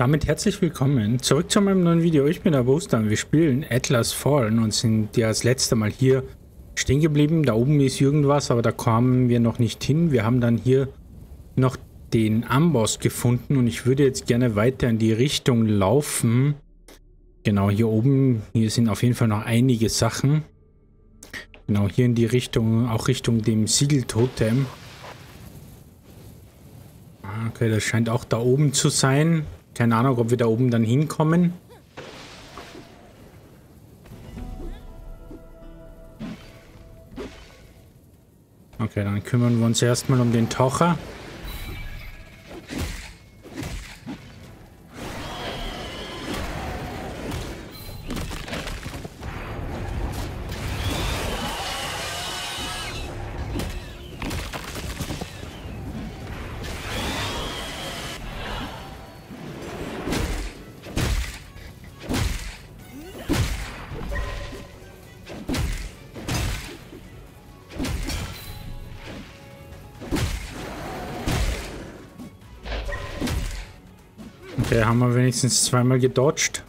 damit herzlich willkommen zurück zu meinem neuen Video. Ich bin der Booster und wir spielen Atlas Fallen und sind ja das letzte Mal hier stehen geblieben. Da oben ist irgendwas, aber da kamen wir noch nicht hin. Wir haben dann hier noch den Amboss gefunden und ich würde jetzt gerne weiter in die Richtung laufen. Genau, hier oben, hier sind auf jeden Fall noch einige Sachen. Genau, hier in die Richtung, auch Richtung dem Siegeltotem. Ah, okay, das scheint auch da oben zu sein. Keine Ahnung, ob wir da oben dann hinkommen. Okay, dann kümmern wir uns erstmal um den Taucher. Wenigstens zweimal gedodged.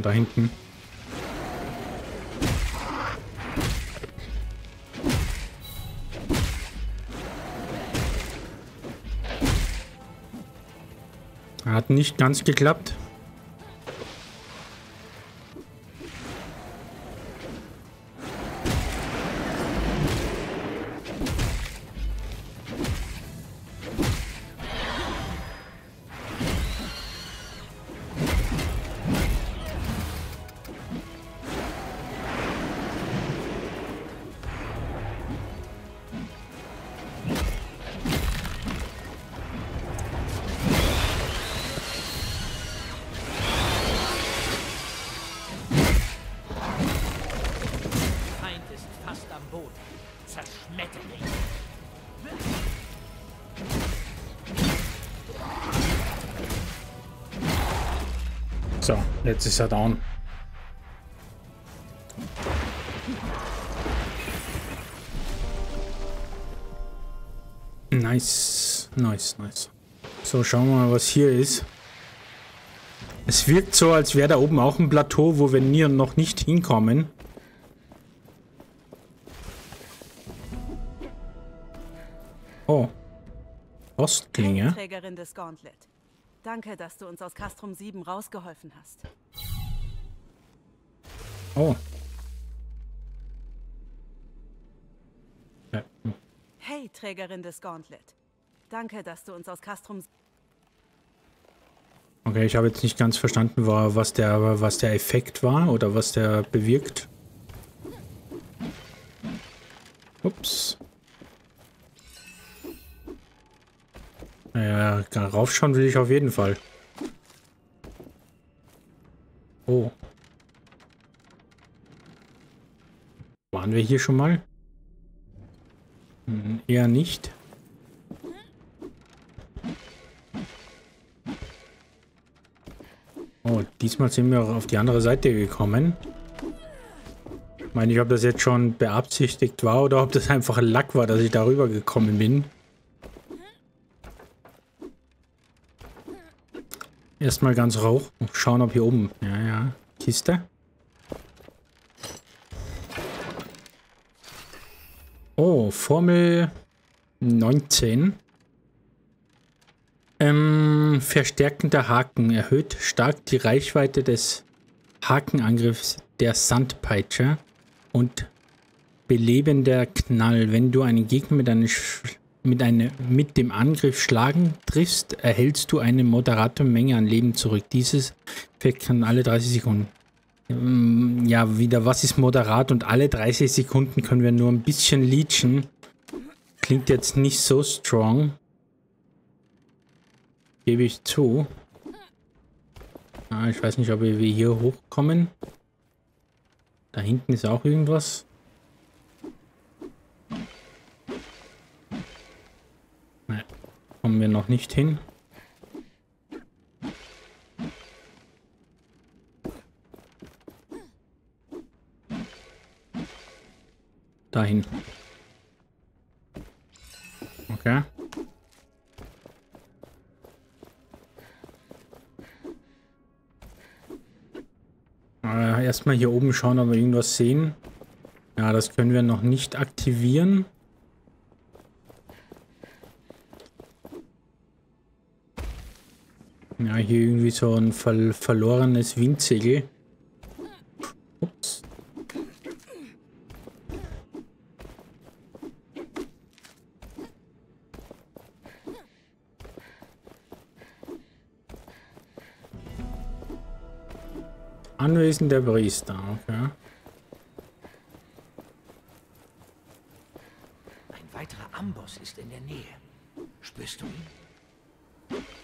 Da hinten. Hat nicht ganz geklappt. So, jetzt ist er down. Nice, nice, nice. So, schauen wir mal, was hier ist. Es wirkt so, als wäre da oben auch ein Plateau, wo wir nie noch nicht hinkommen. Oh. Postklinge. Trägerin des Gauntlet. Danke, dass du uns aus Castrum 7 rausgeholfen hast. Oh. Ja. Hey, Trägerin des Gauntlet. Danke, dass du uns aus Castrum... Okay, ich habe jetzt nicht ganz verstanden, was der, was der Effekt war oder was der bewirkt. Ups. Naja, raufschauen will ich auf jeden Fall. Oh. Waren wir hier schon mal? Hm, eher nicht. Oh, diesmal sind wir auch auf die andere Seite gekommen. Ich meine nicht, ob das jetzt schon beabsichtigt war oder ob das einfach ein Lack war, dass ich darüber gekommen bin. Erstmal ganz rauch. Schauen, ob hier oben. Ja, ja. Kiste. Oh, Formel 19. Ähm, verstärkender Haken erhöht stark die Reichweite des Hakenangriffs der Sandpeitsche und belebender Knall. Wenn du einen Gegner mit einem mit, eine, mit dem Angriff schlagen triffst, erhältst du eine moderate Menge an Leben zurück. Dieses Effekt kann alle 30 Sekunden. Ähm, ja, wieder, was ist moderat? Und alle 30 Sekunden können wir nur ein bisschen leechen. Klingt jetzt nicht so strong. Gebe ich zu. Ah, ich weiß nicht, ob wir hier hochkommen. Da hinten ist auch irgendwas. kommen wir noch nicht hin. Dahin. Okay. Äh, erstmal hier oben schauen, ob wir irgendwas sehen. Ja, das können wir noch nicht aktivieren. Ja, hier irgendwie so ein ver verlorenes Windsegel. Ups. Anwesen der Priester, okay. Ein weiterer Amboss ist in der Nähe. Spürst du ihn?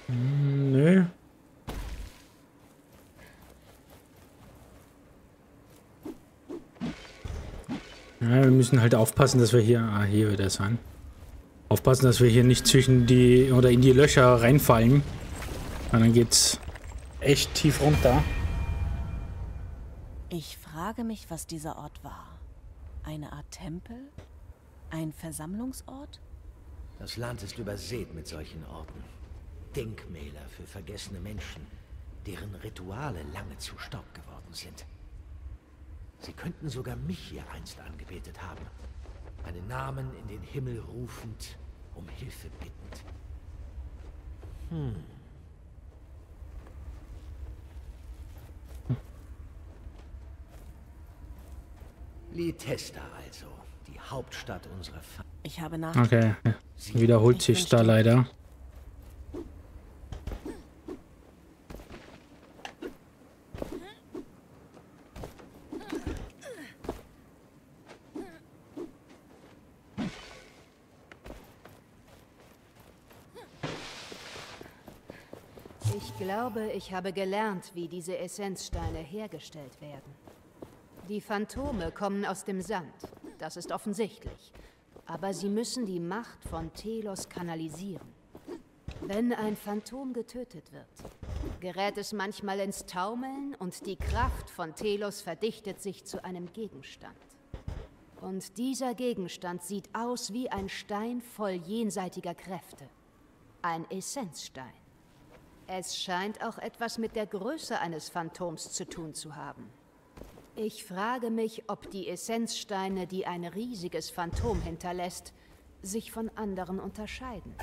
Hm, nö. Ja, wir müssen halt aufpassen, dass wir hier... Ah, hier wird er sein. Aufpassen, dass wir hier nicht zwischen die... oder in die Löcher reinfallen. Und dann geht's echt tief runter. Ich frage mich, was dieser Ort war. Eine Art Tempel? Ein Versammlungsort? Das Land ist übersät mit solchen Orten. Denkmäler für vergessene Menschen, deren Rituale lange zu Staub geworden sind. Sie könnten sogar mich hier einst angebetet haben. Meinen Namen in den Himmel rufend, um Hilfe bittend. Hm. Litesta also, die Hauptstadt unserer Fa Ich habe nach. Okay, wiederholt sich da leider. Ich habe gelernt, wie diese Essenzsteine hergestellt werden. Die Phantome kommen aus dem Sand, das ist offensichtlich. Aber sie müssen die Macht von Telos kanalisieren. Wenn ein Phantom getötet wird, gerät es manchmal ins Taumeln und die Kraft von Telos verdichtet sich zu einem Gegenstand. Und dieser Gegenstand sieht aus wie ein Stein voll jenseitiger Kräfte. Ein Essenzstein. Es scheint auch etwas mit der Größe eines Phantoms zu tun zu haben. Ich frage mich, ob die Essenzsteine, die ein riesiges Phantom hinterlässt, sich von anderen unterscheiden.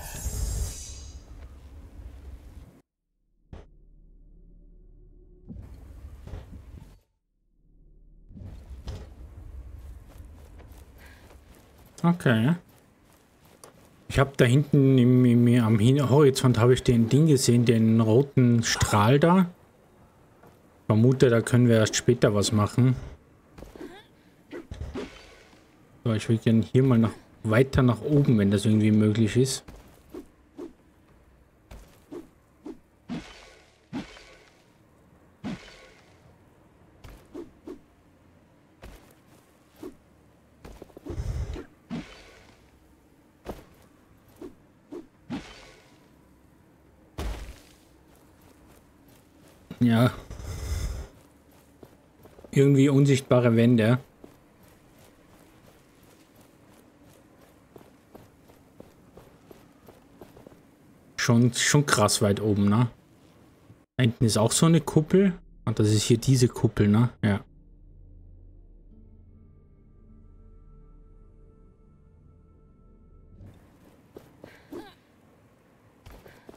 Okay. Ich habe da hinten im, im, am Horizont habe ich den Ding gesehen, den roten Strahl da. Vermute, da können wir erst später was machen. So, ich will gerne hier mal noch weiter nach oben, wenn das irgendwie möglich ist. Ja. Irgendwie unsichtbare Wände. Schon, schon krass weit oben, ne? Da hinten ist auch so eine Kuppel. Und das ist hier diese Kuppel, ne? Ja.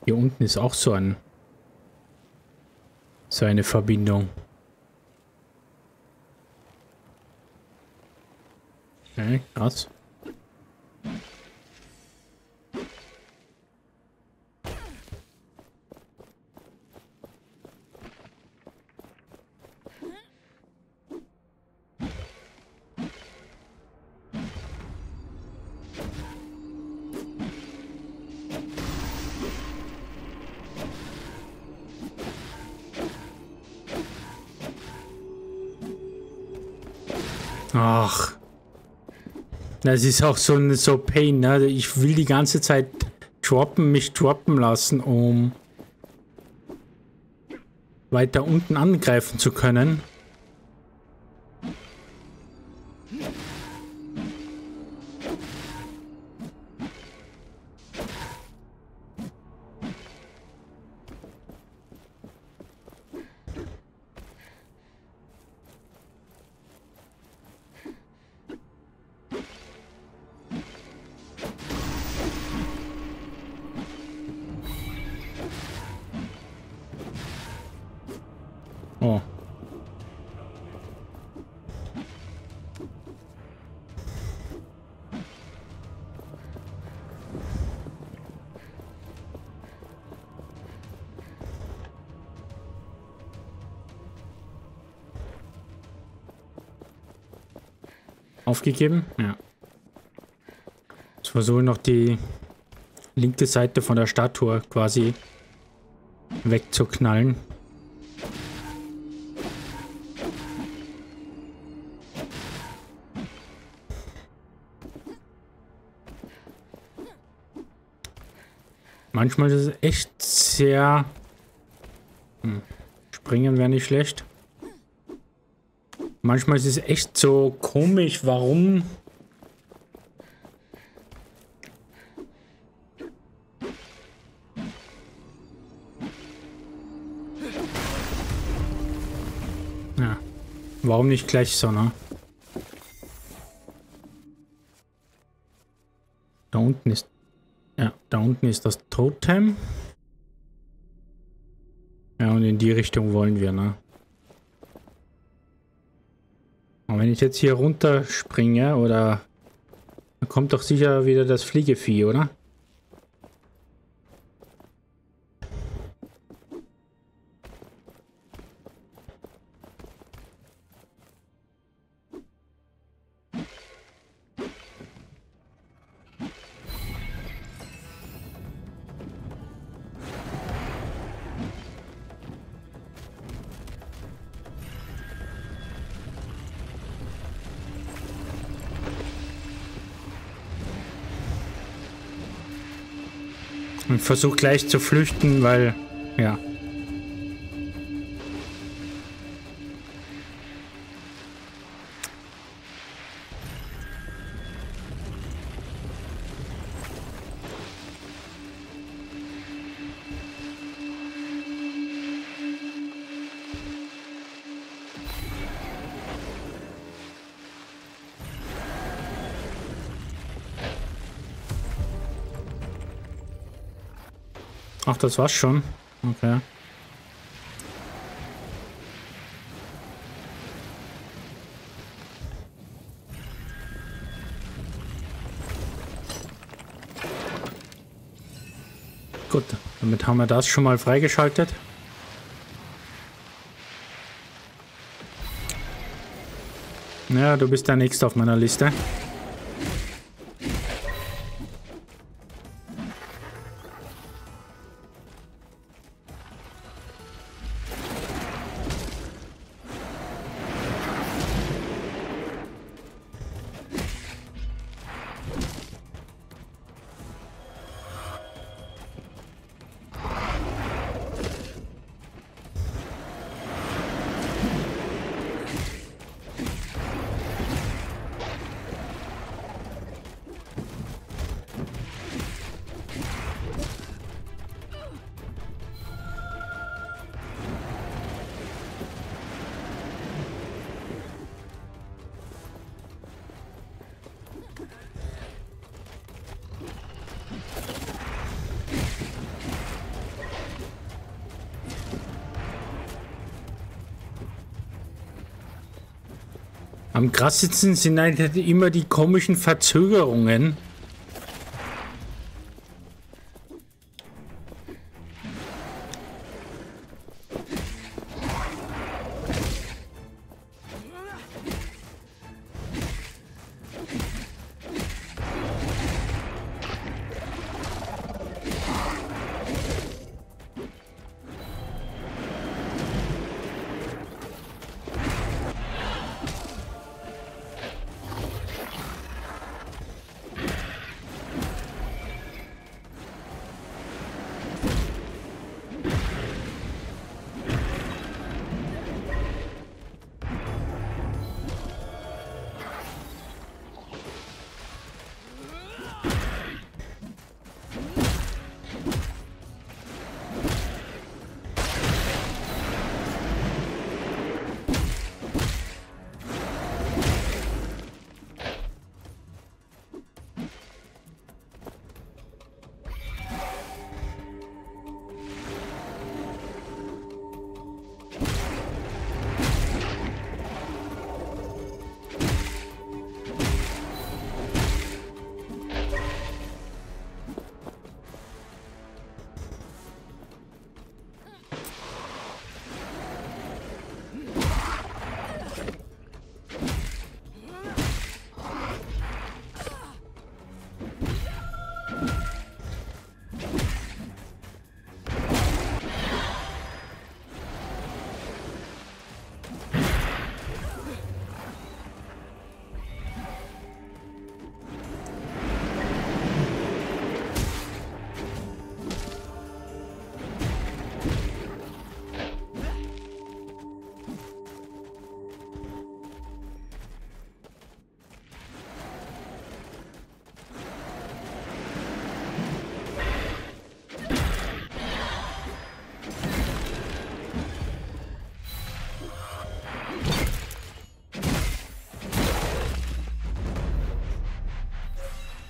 Hier unten ist auch so ein so eine Verbindung. Okay, krass. Das ist auch so ein so Pain, ne? Ich will die ganze Zeit droppen, mich droppen lassen, um weiter unten angreifen zu können. Aufgegeben? Ja. Jetzt versuche noch die linke Seite von der Statue quasi wegzuknallen. Manchmal ist es echt sehr... Hm. Springen wäre nicht schlecht. Manchmal ist es echt so komisch, warum... Ja. Warum nicht gleich so, ne? Da unten ist... Ja, da unten ist das Totem. Ja, und in die Richtung wollen wir, ne? Wenn ich jetzt hier runterspringe, oder... Dann kommt doch sicher wieder das Fliegevieh, oder? Und versuch gleich zu flüchten, weil... das war's schon. Okay. Gut, damit haben wir das schon mal freigeschaltet. Ja, du bist der Nächste auf meiner Liste. Am krassesten sind halt immer die komischen Verzögerungen.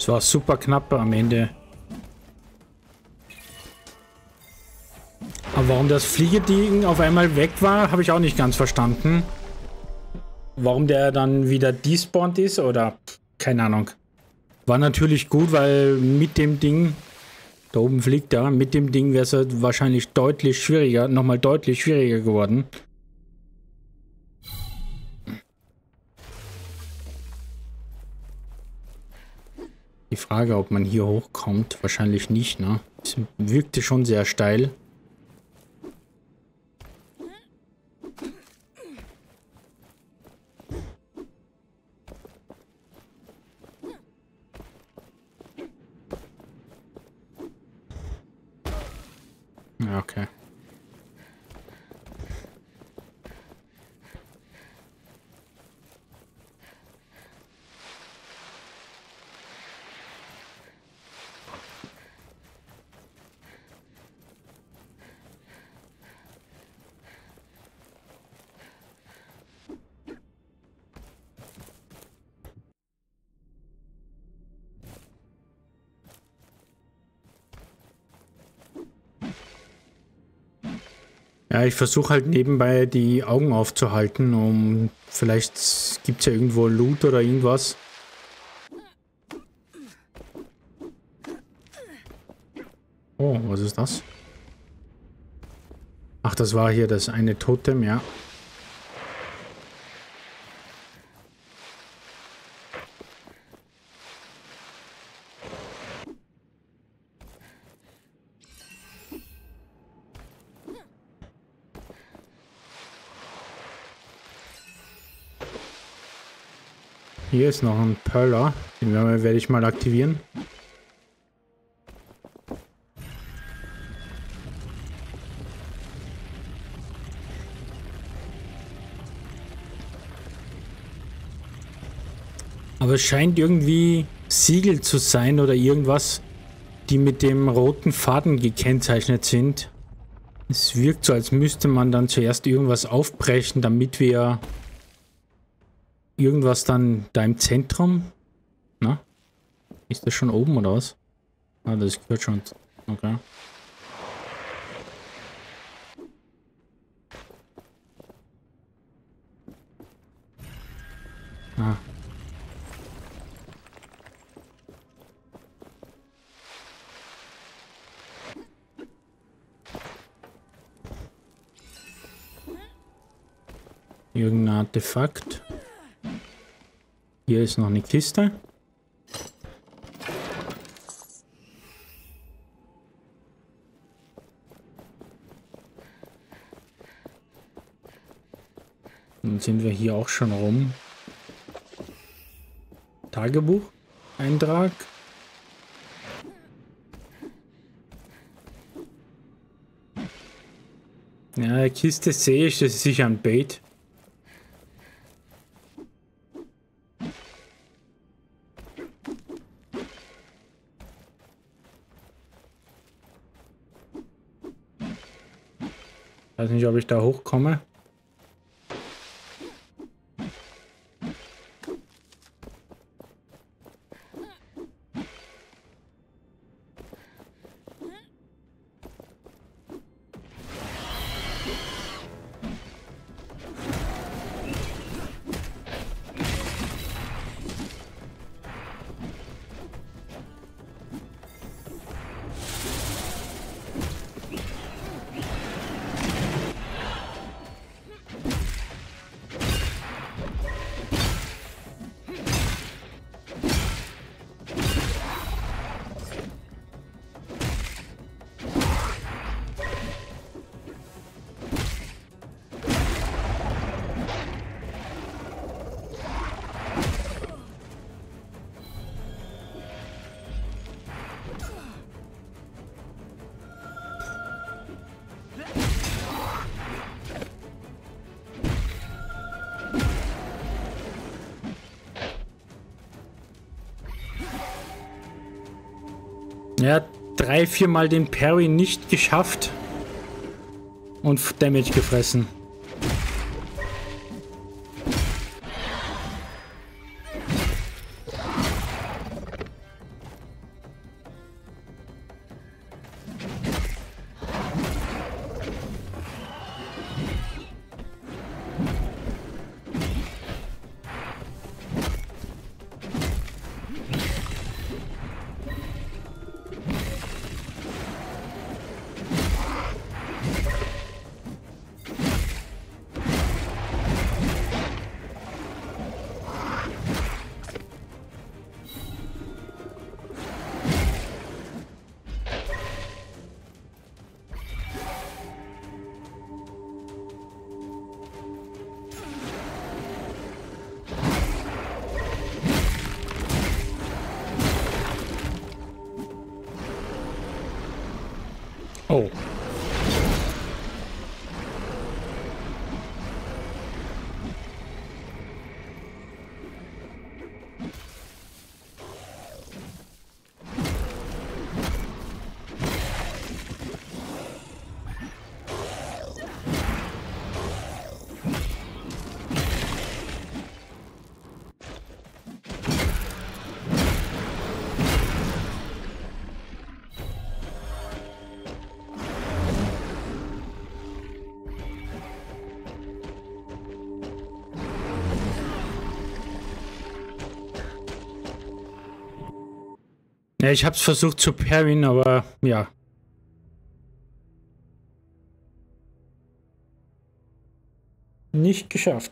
Es war super knapp am Ende. Aber warum das Fliegeding auf einmal weg war, habe ich auch nicht ganz verstanden. Warum der dann wieder despawned ist oder keine Ahnung. War natürlich gut, weil mit dem Ding, da oben fliegt er, mit dem Ding wäre es halt wahrscheinlich deutlich schwieriger, nochmal deutlich schwieriger geworden. Die Frage, ob man hier hochkommt, wahrscheinlich nicht, ne? Es wirkte schon sehr steil. Ja, ich versuche halt nebenbei die Augen aufzuhalten, um vielleicht gibt es ja irgendwo Loot oder irgendwas. Oh, was ist das? Ach, das war hier das eine Totem, ja. Hier ist noch ein Perler. Den werde ich mal aktivieren. Aber es scheint irgendwie Siegel zu sein oder irgendwas, die mit dem roten Faden gekennzeichnet sind. Es wirkt so, als müsste man dann zuerst irgendwas aufbrechen, damit wir irgendwas dann da im Zentrum? Na? Ist das schon oben oder was? Ah, das gehört schon. Okay. Ah. Irgendein Artefakt. Hier ist noch eine Kiste. Dann sind wir hier auch schon rum. Tagebuch, Eintrag. Ja, Kiste sehe ich, das ist sicher ein Bait. Weiß nicht, ob ich da hochkomme. Drei, viermal den Parry nicht geschafft und Damage gefressen. Ja, ich habe es versucht zu parryen, aber ja. Nicht geschafft.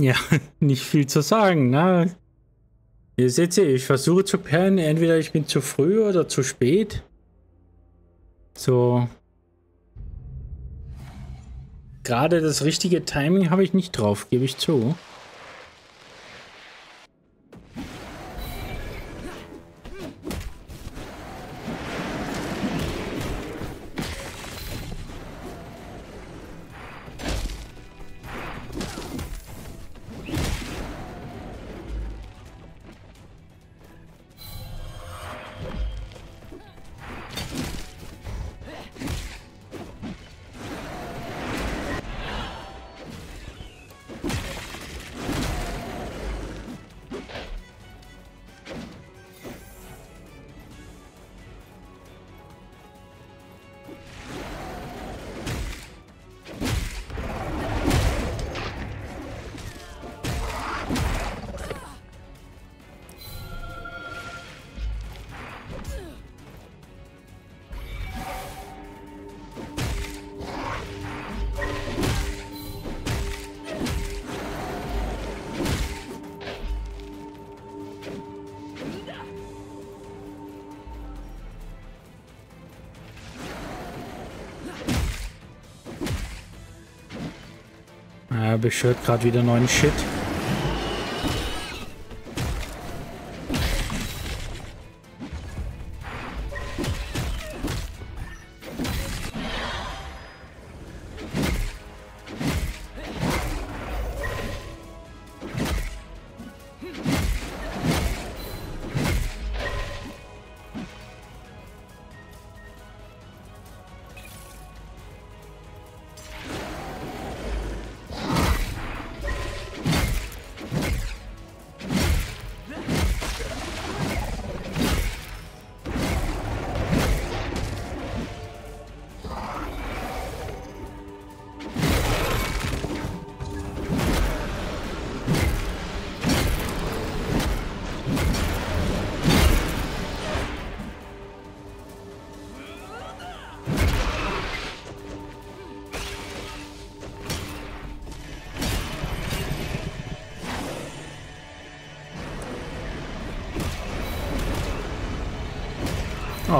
Ja, nicht viel zu sagen, ne? Ihr seht ihr, ich versuche zu perlen, entweder ich bin zu früh oder zu spät. So. Gerade das richtige Timing habe ich nicht drauf, gebe ich zu. Ja, beschwört gerade wieder neuen Shit.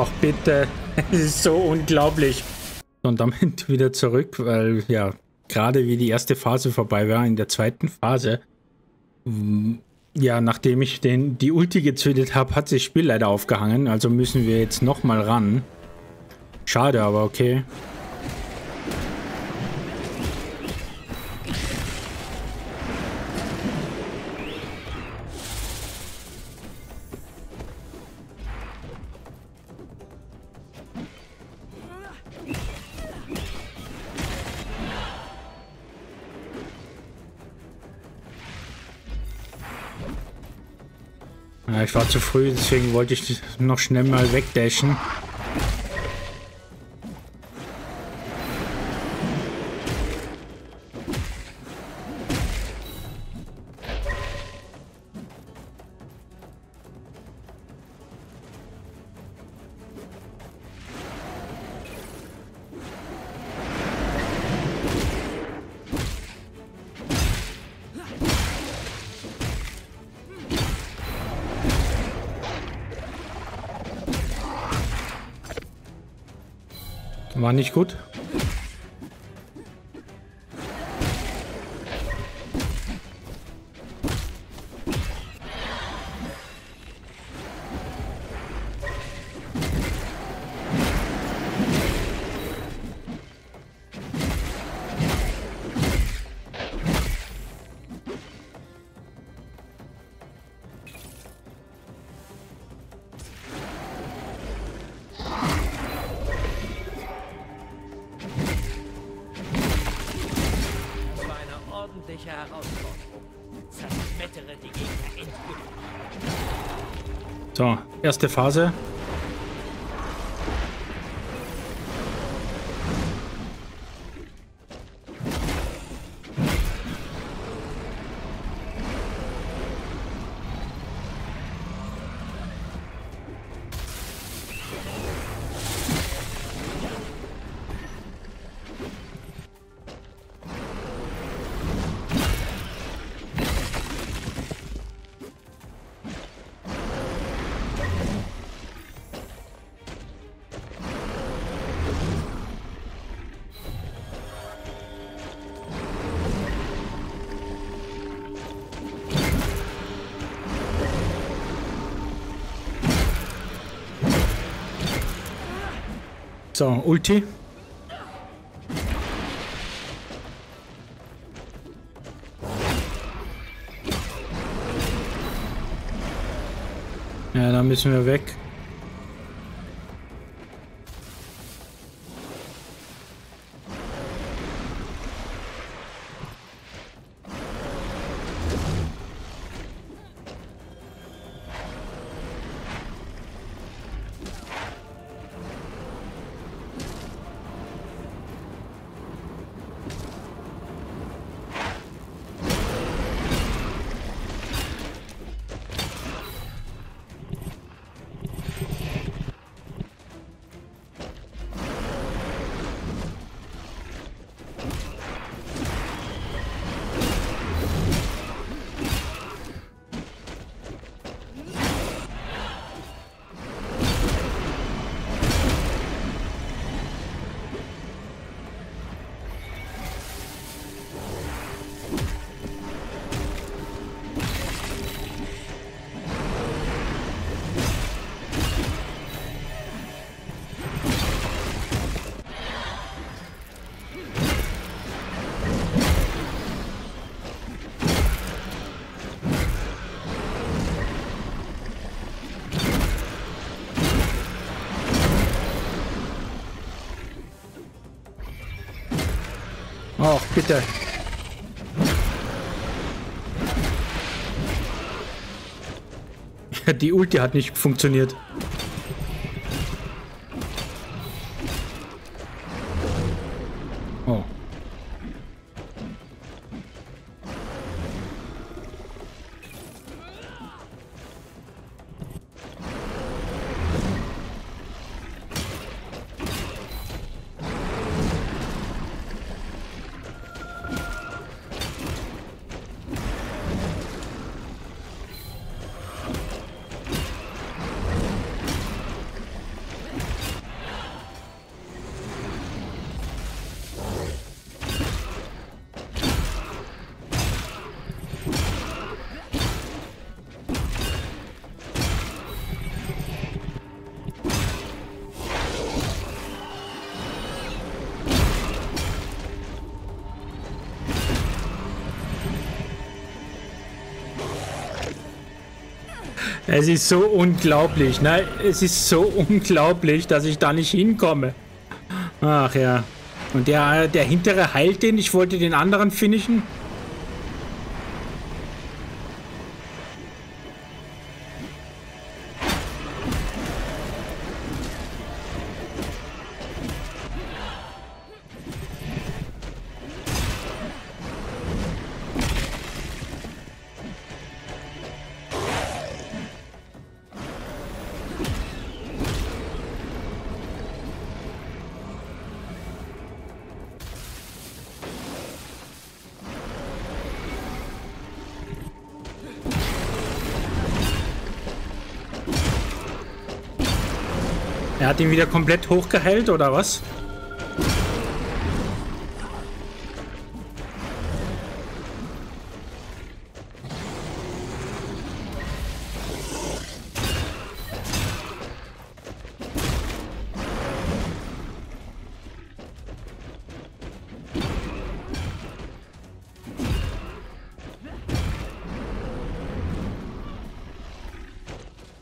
Ach bitte, es ist so unglaublich. Und damit wieder zurück, weil ja, gerade wie die erste Phase vorbei war, in der zweiten Phase, mm, ja, nachdem ich den, die Ulti gezündet habe, hat sich das Spiel leider aufgehangen. Also müssen wir jetzt nochmal ran. Schade, aber okay. Ich war zu früh, deswegen wollte ich noch schnell mal wegdashen. Nicht gut. So, erste Phase. So, Ulti. Ja, da müssen wir weg. Bitte. Die Ulti hat nicht funktioniert. Es ist so unglaublich, ne? Es ist so unglaublich, dass ich da nicht hinkomme. Ach ja. Und der, der hintere heilt den. Ich wollte den anderen finishen. Hat ihn wieder komplett hochgeheilt, oder was?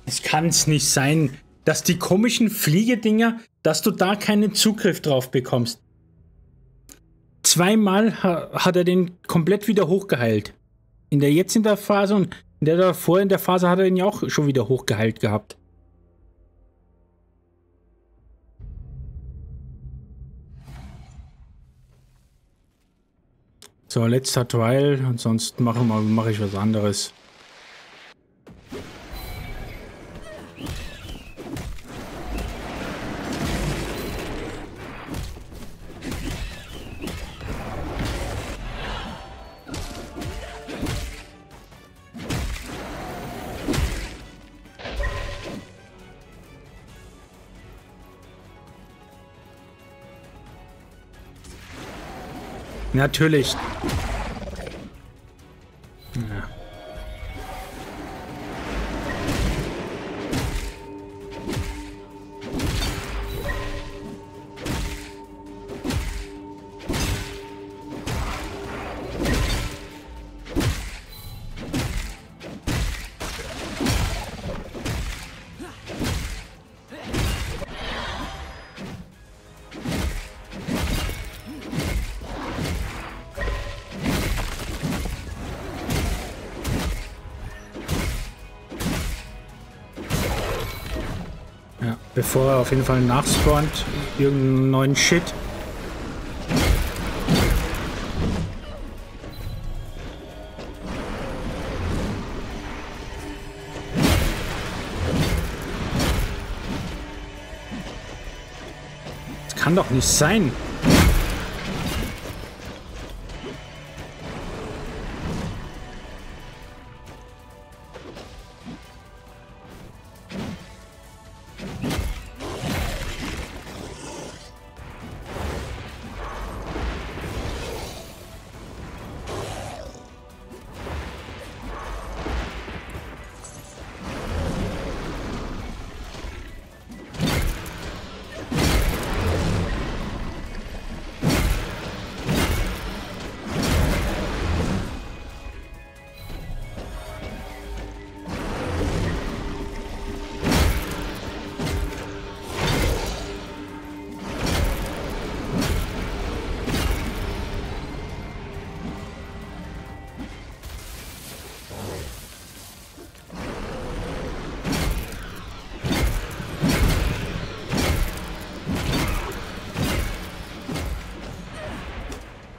Es kann es nicht sein, dass die komischen Fliegedinger, dass du da keinen Zugriff drauf bekommst. Zweimal ha hat er den komplett wieder hochgeheilt. In der jetzt in der Phase und in der davor in der Phase hat er ihn ja auch schon wieder hochgeheilt gehabt. So, letzter Trial und sonst mache mach ich was anderes. Natürlich. Bevor er auf jeden Fall nachspawnt, irgendeinen neuen Shit. Das kann doch nicht sein.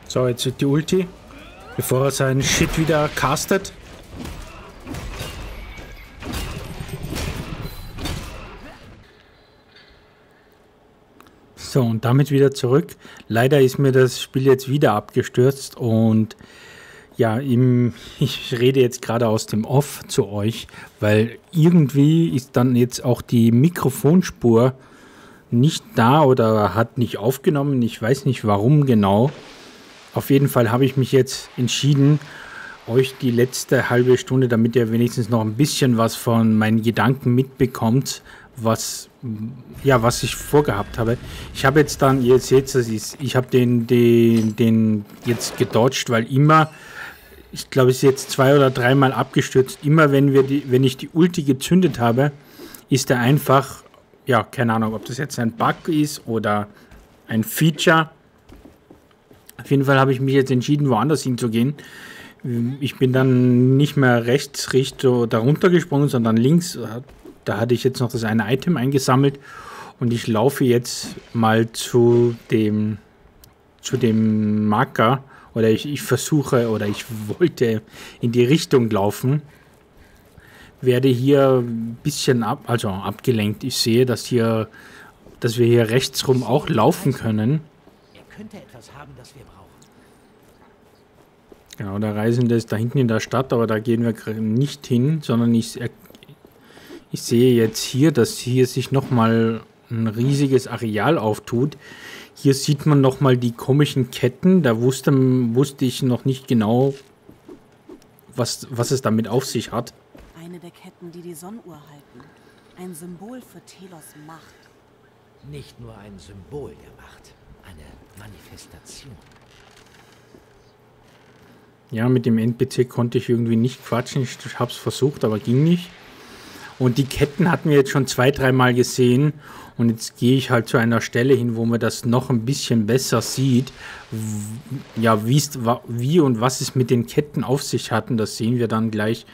So, jetzt die Ulti. Bevor er seinen Shit wieder castet. So, und damit wieder zurück. Leider ist mir das Spiel jetzt wieder abgestürzt und ja, im, ich rede jetzt gerade aus dem Off zu euch, weil irgendwie ist dann jetzt auch die Mikrofonspur nicht da oder hat nicht aufgenommen. Ich weiß nicht warum genau. Auf jeden Fall habe ich mich jetzt entschieden, euch die letzte halbe Stunde, damit ihr wenigstens noch ein bisschen was von meinen Gedanken mitbekommt, was, ja, was ich vorgehabt habe. Ich habe jetzt dann, ihr seht es, ich habe den, den, den jetzt gedodged, weil immer, ich glaube, es ist jetzt zwei oder dreimal abgestürzt. Immer wenn wir die, wenn ich die Ulti gezündet habe, ist er einfach, ja, keine Ahnung, ob das jetzt ein Bug ist oder ein Feature auf jeden Fall habe ich mich jetzt entschieden, woanders hinzugehen. Ich bin dann nicht mehr rechts Richtung darunter gesprungen, sondern links. Da hatte ich jetzt noch das eine Item eingesammelt und ich laufe jetzt mal zu dem, zu dem Marker oder ich, ich versuche oder ich wollte in die Richtung laufen. Werde hier ein bisschen ab, also abgelenkt. Ich sehe, dass hier, dass wir hier rechtsrum auch laufen können könnte etwas haben. Genau, der Reisende ist da hinten in der Stadt, aber da gehen wir nicht hin, sondern ich, ich sehe jetzt hier, dass hier sich nochmal ein riesiges Areal auftut. Hier sieht man nochmal die komischen Ketten. Da wusste, wusste ich noch nicht genau, was, was es damit auf sich hat. Eine der Ketten, die die Sonnenuhr halten. Ein Symbol für Telos Macht. Nicht nur ein Symbol der Macht, eine Manifestation. Ja, mit dem NPC konnte ich irgendwie nicht quatschen. Ich habe es versucht, aber ging nicht. Und die Ketten hatten wir jetzt schon zwei, dreimal gesehen. Und jetzt gehe ich halt zu einer Stelle hin, wo man das noch ein bisschen besser sieht. Ja, wie und was es mit den Ketten auf sich hatten, das sehen wir dann gleich,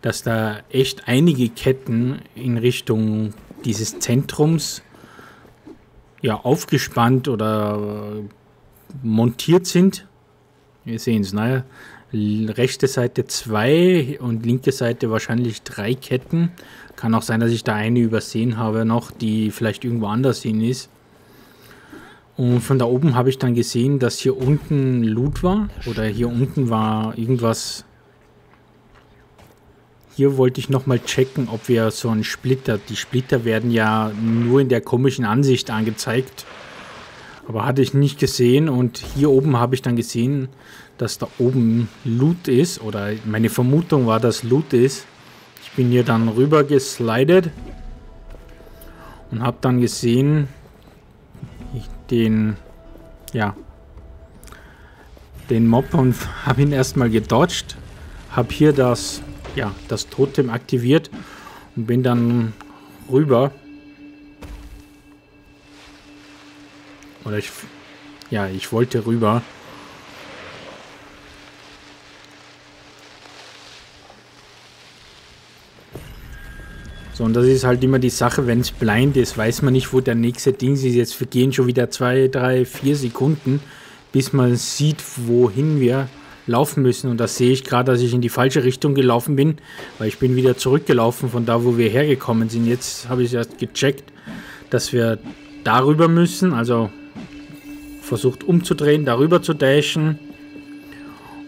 dass da echt einige Ketten in Richtung dieses Zentrums ja aufgespannt oder montiert sind. Wir sehen es, naja, rechte Seite zwei und linke Seite wahrscheinlich drei Ketten. Kann auch sein, dass ich da eine übersehen habe noch, die vielleicht irgendwo anders hin ist. Und von da oben habe ich dann gesehen, dass hier unten Loot war. Oder hier unten war irgendwas. Hier wollte ich nochmal checken, ob wir so einen Splitter. Die Splitter werden ja nur in der komischen Ansicht angezeigt. Aber hatte ich nicht gesehen. Und hier oben habe ich dann gesehen, dass da oben Loot ist. Oder meine Vermutung war, dass Loot ist. Ich bin hier dann rüber geslidet. Und habe dann gesehen, den, ja, den Mob und habe ihn erstmal gedodged. Habe hier das, ja, das Totem aktiviert und bin dann rüber. Oder ich, ja, ich wollte rüber. So, und das ist halt immer die Sache, wenn es blind ist, weiß man nicht, wo der nächste Ding ist. Jetzt vergehen schon wieder zwei, drei, vier Sekunden, bis man sieht, wohin wir laufen müssen. Und da sehe ich gerade, dass ich in die falsche Richtung gelaufen bin, weil ich bin wieder zurückgelaufen von da, wo wir hergekommen sind. Jetzt habe ich erst gecheckt, dass wir darüber müssen, also versucht umzudrehen, darüber zu dashen.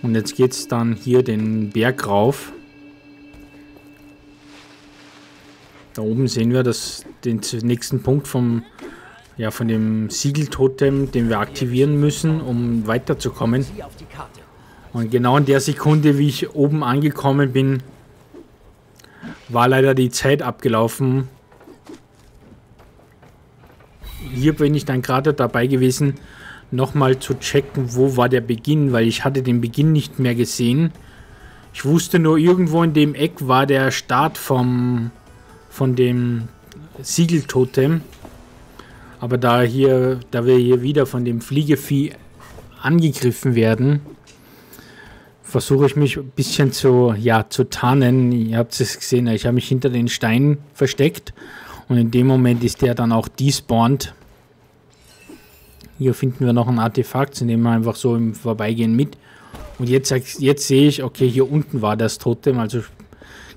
Und jetzt geht es dann hier den Berg rauf. Da oben sehen wir das, den nächsten Punkt vom, ja, von dem Siegeltotem, den wir aktivieren müssen, um weiterzukommen. Und genau in der Sekunde, wie ich oben angekommen bin, war leider die Zeit abgelaufen. Hier bin ich dann gerade dabei gewesen, nochmal zu checken, wo war der Beginn, weil ich hatte den Beginn nicht mehr gesehen. Ich wusste nur, irgendwo in dem Eck war der Start vom, von dem Siegeltotem. Aber da hier, da wir hier wieder von dem Fliegevieh angegriffen werden, versuche ich mich ein bisschen zu, ja, zu tarnen. Ihr habt es gesehen, ich habe mich hinter den Steinen versteckt und in dem Moment ist der dann auch despawned. Hier finden wir noch ein Artefakt, zu nehmen wir einfach so im Vorbeigehen mit. Und jetzt, jetzt sehe ich, okay, hier unten war das Totem, also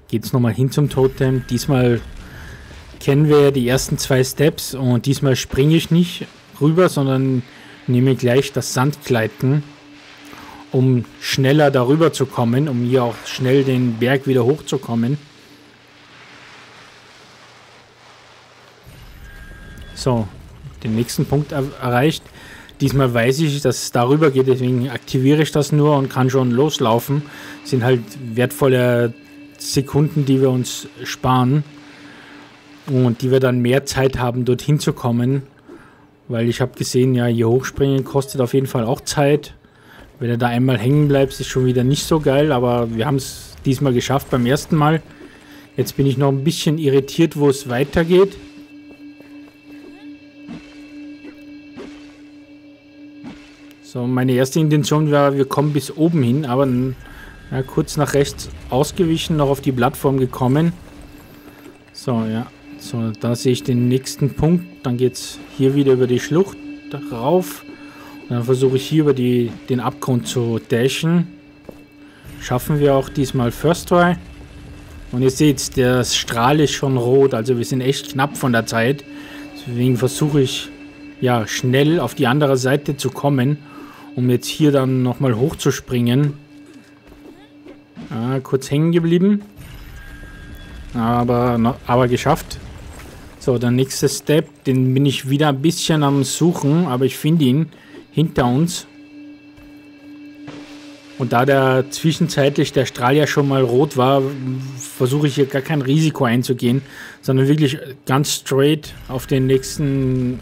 geht es nochmal hin zum Totem. Diesmal kennen wir ja die ersten zwei Steps und diesmal springe ich nicht rüber, sondern nehme gleich das Sandgleiten, um schneller darüber zu kommen, um hier auch schnell den Berg wieder hochzukommen. So, den nächsten Punkt er erreicht. Diesmal weiß ich, dass es darüber geht, deswegen aktiviere ich das nur und kann schon loslaufen. Das sind halt wertvolle Sekunden, die wir uns sparen und die wir dann mehr Zeit haben, dorthin zu kommen. Weil ich habe gesehen, ja, hier hochspringen kostet auf jeden Fall auch Zeit. Wenn er da einmal hängen bleibt, ist schon wieder nicht so geil, aber wir haben es diesmal geschafft beim ersten Mal. Jetzt bin ich noch ein bisschen irritiert, wo es weitergeht. So, meine erste Intention war, wir kommen bis oben hin, aber ja, kurz nach rechts ausgewichen, noch auf die Plattform gekommen. So, ja. So, da sehe ich den nächsten Punkt. Dann geht es hier wieder über die Schlucht rauf. Und dann versuche ich hier über die, den Abgrund zu dashen. Schaffen wir auch diesmal First Try. Und ihr seht, der Strahl ist schon rot. Also wir sind echt knapp von der Zeit. Deswegen versuche ich ja schnell auf die andere Seite zu kommen, um jetzt hier dann nochmal hochzuspringen. Ah, kurz hängen geblieben. Aber, aber geschafft. So, der nächste Step, den bin ich wieder ein bisschen am Suchen, aber ich finde ihn hinter uns. Und da der zwischenzeitlich der Strahl ja schon mal rot war, versuche ich hier gar kein Risiko einzugehen, sondern wirklich ganz straight auf den nächsten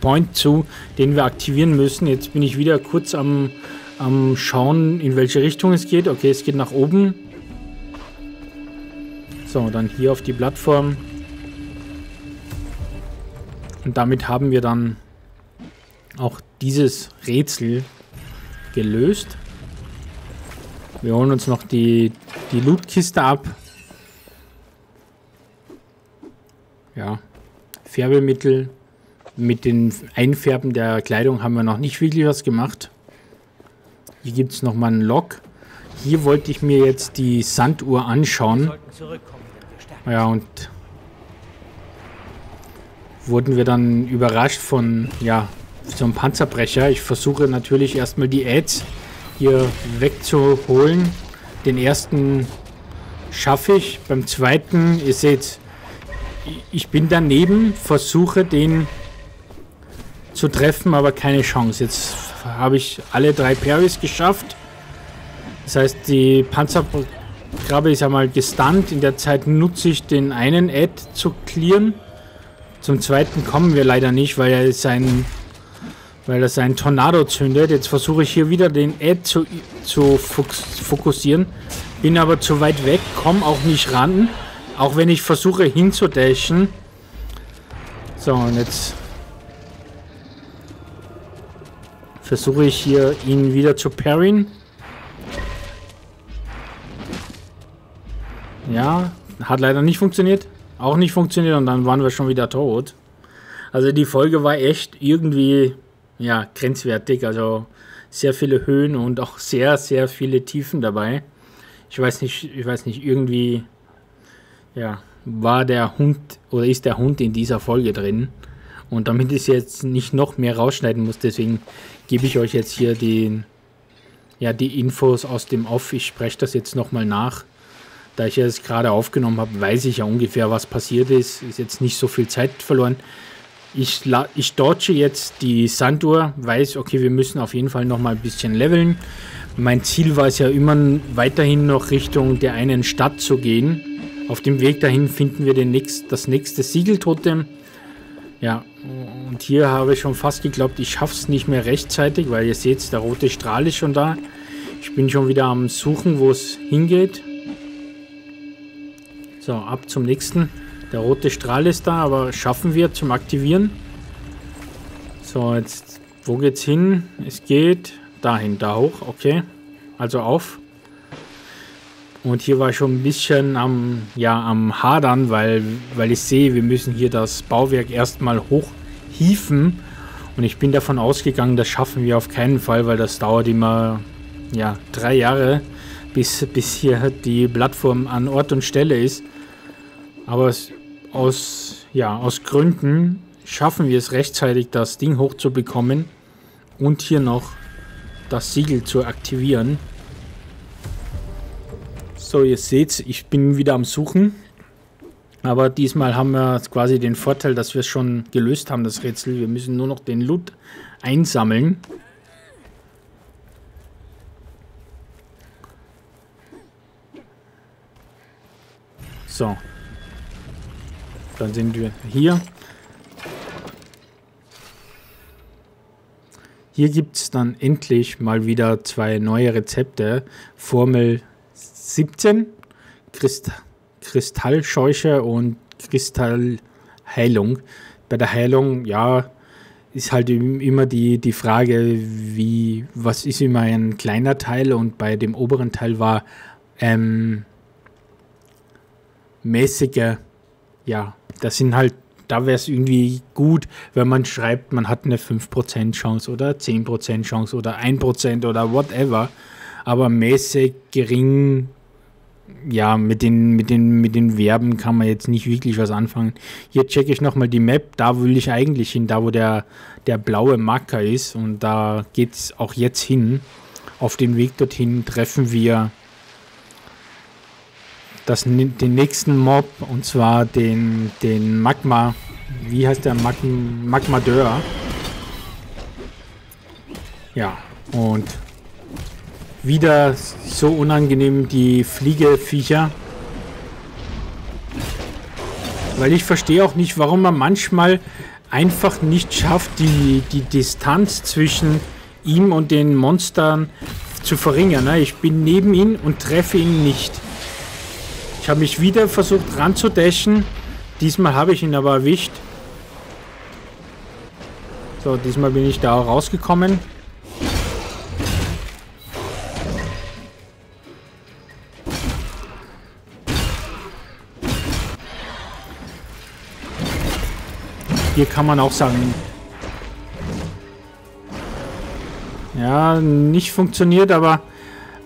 Point zu, den wir aktivieren müssen. Jetzt bin ich wieder kurz am, am Schauen, in welche Richtung es geht. Okay, es geht nach oben. So, dann hier auf die Plattform. Und damit haben wir dann auch dieses Rätsel gelöst. Wir holen uns noch die, die Lootkiste ab. Ja, Färbemittel. Mit den Einfärben der Kleidung haben wir noch nicht wirklich was gemacht. Hier gibt es nochmal einen Log. Hier wollte ich mir jetzt die Sanduhr anschauen. Ja, und wurden wir dann überrascht von, ja, so einem Panzerbrecher. Ich versuche natürlich erstmal die Ads hier wegzuholen. Den ersten schaffe ich. Beim zweiten, ihr seht, ich bin daneben, versuche den zu treffen, aber keine Chance. Jetzt habe ich alle drei Parries geschafft. Das heißt, die Panzerkrabbe ist einmal gestunt. In der Zeit nutze ich den einen Ad zu clearen. Zum zweiten kommen wir leider nicht, weil er sein weil er seinen Tornado zündet. Jetzt versuche ich hier wieder den Ad zu, zu fokussieren. Bin aber zu weit weg, komme auch nicht ran. Auch wenn ich versuche hinzudashen. So, und jetzt versuche ich hier ihn wieder zu parryen. Ja, hat leider nicht funktioniert auch nicht funktioniert und dann waren wir schon wieder tot. Also die Folge war echt irgendwie ja, grenzwertig, also sehr viele Höhen und auch sehr, sehr viele Tiefen dabei. Ich weiß nicht, ich weiß nicht, irgendwie ja, war der Hund oder ist der Hund in dieser Folge drin. Und damit ich jetzt nicht noch mehr rausschneiden muss, deswegen gebe ich euch jetzt hier den, ja, die Infos aus dem Off. Ich spreche das jetzt nochmal nach. Da ich es gerade aufgenommen habe, weiß ich ja ungefähr, was passiert ist. Ist jetzt nicht so viel Zeit verloren. Ich, ich dodge jetzt die Sanduhr, weiß, okay, wir müssen auf jeden Fall noch mal ein bisschen leveln. Mein Ziel war es ja immer weiterhin noch Richtung der einen Stadt zu gehen. Auf dem Weg dahin finden wir nächst, das nächste Siegeltotem. Ja, und hier habe ich schon fast geglaubt, ich schaffe es nicht mehr rechtzeitig, weil ihr seht, der rote Strahl ist schon da. Ich bin schon wieder am Suchen, wo es hingeht. So, ab zum nächsten. Der rote Strahl ist da, aber schaffen wir zum Aktivieren. So, jetzt, wo geht's hin? Es geht dahin, da hoch, okay. Also auf. Und hier war ich schon ein bisschen am, ja, am Hadern, weil, weil ich sehe, wir müssen hier das Bauwerk erstmal hochhieven. Und ich bin davon ausgegangen, das schaffen wir auf keinen Fall, weil das dauert immer, ja, drei Jahre, bis, bis hier die Plattform an Ort und Stelle ist. Aber aus, ja, aus Gründen schaffen wir es rechtzeitig, das Ding hochzubekommen und hier noch das Siegel zu aktivieren. So, ihr seht, ich bin wieder am Suchen. Aber diesmal haben wir quasi den Vorteil, dass wir es schon gelöst haben, das Rätsel. Wir müssen nur noch den Loot einsammeln. So, dann sind wir hier. Hier gibt es dann endlich mal wieder zwei neue Rezepte. Formel 17, Christ Kristallscheuche und Kristallheilung. Bei der Heilung, ja, ist halt immer die, die Frage, wie, was ist immer ein kleiner Teil und bei dem oberen Teil war ähm, mäßige, ja, das sind halt, da wäre es irgendwie gut, wenn man schreibt, man hat eine 5% Chance oder 10% Chance oder 1% oder whatever. Aber mäßig gering, ja, mit den, mit, den, mit den Verben kann man jetzt nicht wirklich was anfangen. Hier checke ich nochmal die Map, da will ich eigentlich hin, da wo der, der blaue Marker ist. Und da geht es auch jetzt hin. Auf dem Weg dorthin treffen wir das, den nächsten Mob und zwar den, den Magma wie heißt der Mag Magmadeur? Ja, und wieder so unangenehm die Fliegeviecher. Weil ich verstehe auch nicht, warum man manchmal einfach nicht schafft, die, die Distanz zwischen ihm und den Monstern zu verringern. Ne? Ich bin neben ihm und treffe ihn nicht. Ich habe mich wieder versucht ranzudashen. Diesmal habe ich ihn aber erwischt. So, diesmal bin ich da auch rausgekommen. Hier kann man auch sagen, ja, nicht funktioniert, aber,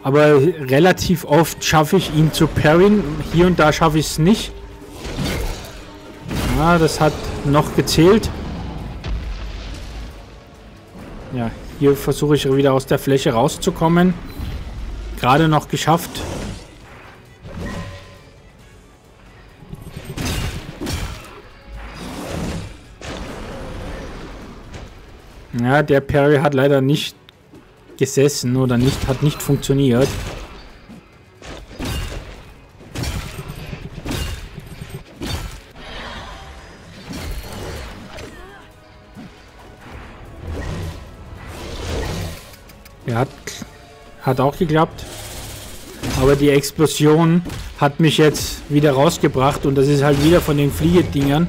aber relativ oft schaffe ich ihn zu parryen. Hier und da schaffe ich es nicht. Ja, das hat noch gezählt. Ja, hier versuche ich wieder aus der Fläche rauszukommen. Gerade noch geschafft. Ja, der Parry hat leider nicht gesessen oder nicht hat nicht funktioniert. Ja, hat, hat auch geklappt. Aber die Explosion hat mich jetzt wieder rausgebracht und das ist halt wieder von den Fliegedingern.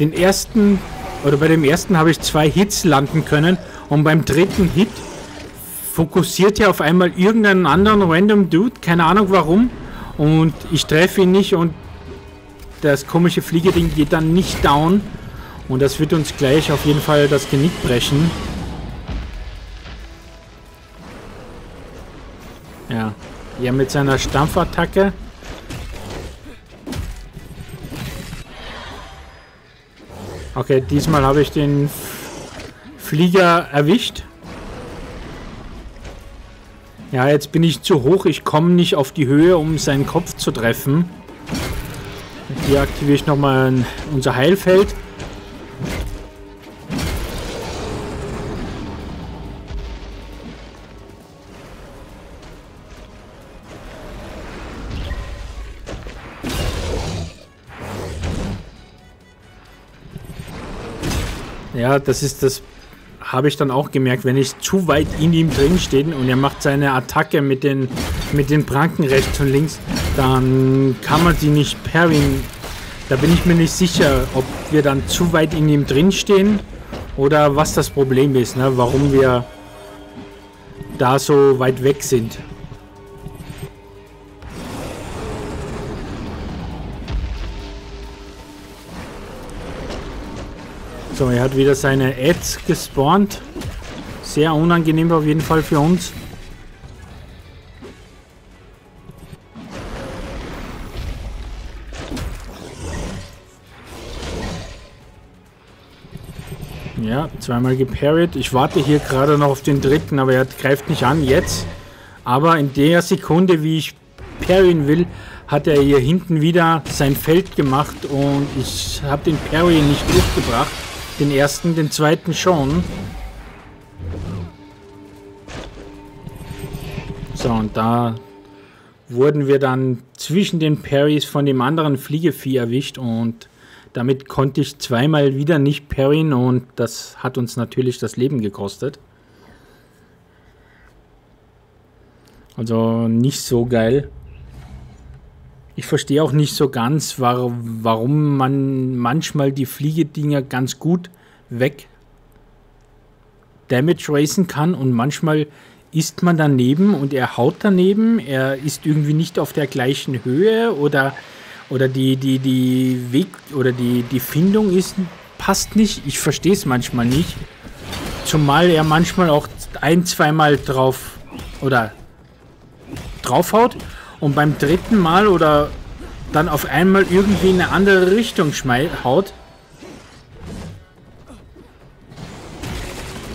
Den ersten, oder bei dem ersten habe ich zwei Hits landen können und beim dritten Hit fokussiert ja auf einmal irgendeinen anderen random Dude, keine Ahnung warum. Und ich treffe ihn nicht und das komische Fliegeding geht dann nicht down. Und das wird uns gleich auf jeden Fall das Genick brechen. Ja. Ja, mit seiner Stampfattacke. Okay, diesmal habe ich den Flieger erwischt. Ja, jetzt bin ich zu hoch. Ich komme nicht auf die Höhe, um seinen Kopf zu treffen. Hier aktiviere ich nochmal unser Heilfeld. Ja, das ist das habe ich dann auch gemerkt, wenn ich zu weit in ihm drin stehe und er macht seine Attacke mit den, mit den Pranken rechts und links, dann kann man sie nicht parryen. Da bin ich mir nicht sicher, ob wir dann zu weit in ihm drin stehen oder was das Problem ist, ne? warum wir da so weit weg sind. So, er hat wieder seine Ads gespawnt. Sehr unangenehm auf jeden Fall für uns. Ja, zweimal geparried. Ich warte hier gerade noch auf den dritten, aber er greift nicht an jetzt. Aber in der Sekunde, wie ich parryen will, hat er hier hinten wieder sein Feld gemacht und ich habe den Parry nicht durchgebracht. Den ersten, den zweiten schon. So, und da wurden wir dann zwischen den Parries von dem anderen Fliegevieh erwischt und damit konnte ich zweimal wieder nicht parryen und das hat uns natürlich das Leben gekostet. Also nicht so geil. Ich verstehe auch nicht so ganz, war, warum man manchmal die Fliegedinger ganz gut weg Damage racen kann und manchmal ist man daneben und er haut daneben, er ist irgendwie nicht auf der gleichen Höhe oder, oder die, die, die Weg oder die, die Findung ist, passt nicht. Ich verstehe es manchmal nicht. Zumal er manchmal auch ein, zweimal drauf oder draufhaut und beim dritten Mal oder dann auf einmal irgendwie in eine andere Richtung haut.